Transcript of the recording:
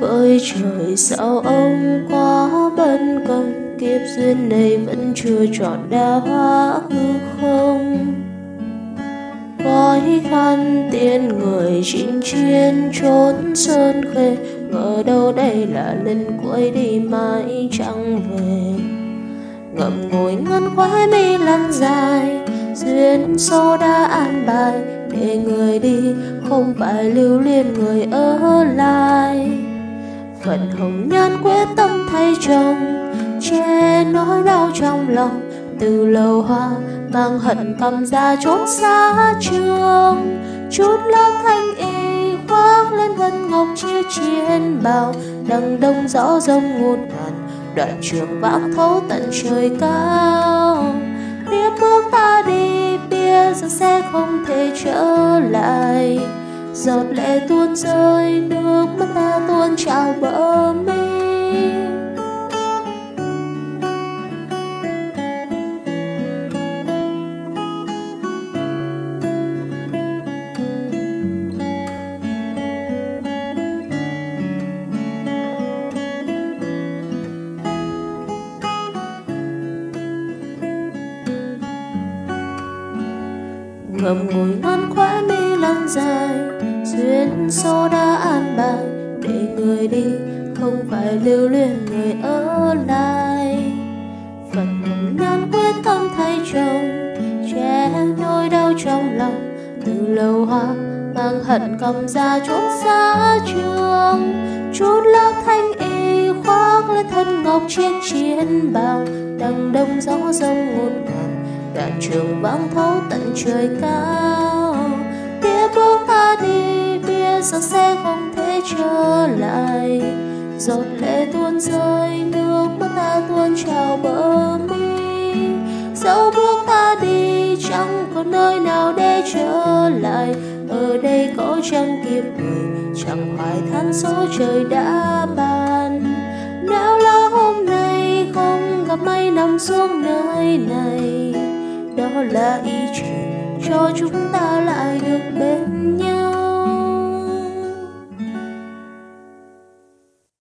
với trời, sao ông quá bận công? Kiếp duyên này vẫn chưa trọn, đã hóa hư không? Gói khăn tiên người chinh chiến trốn sơn khê, ngờ đâu đây là lần cuối đi mãi chẳng về. Ngậm ngùi ngân khoái mi lăn dài, duyên số đã an bài người đi, không phải lưu liên người ở lại. Phận hồng nhan quyết tâm thay chồng, che nỗi đau trong lòng. Từ lâu hoa mang hận cầm ra trốn xa trường. Chút lớp thanh y khoác lên thân ngọc chia chiến bào. Đằng đông gió rông ngút ngàn, đoạn trường vác thấu tận trời cao. Tiếp bước ta đi rằng sẽ không thể trở lại. Giọt lệ tuôn rơi, nước mắt ta tuôn trào bờ mi ngậm ngùi ngon khóe mi lăn dài, duyên số đã an bài, để người đi không phải lưu luyến người ở lại. Phận hồng nhan quyết tâm thay chồng, che nỗi đau trong lòng, từ lâu hoa mang hận cầm ra chốn xa trường. Chút lớp thanh y khoác lên thân ngọc trên chiến bào, đằng đông gió rông ngột ngàn cả trường vang thấu tận trời cao. Bia bước ta đi biết rằng sẽ không thể trở lại. Giọt lệ tuôn rơi, nước mắt ta tuôn trào bờ mi. Dẫu bước ta đi, chẳng có nơi nào để trở lại. Ở đây có chẳng kịp người chẳng phải than số trời đã ban. Nếu là hôm nay, không gặp may nằm xuống nơi này đó là ý trời cho chúng ta lại được bên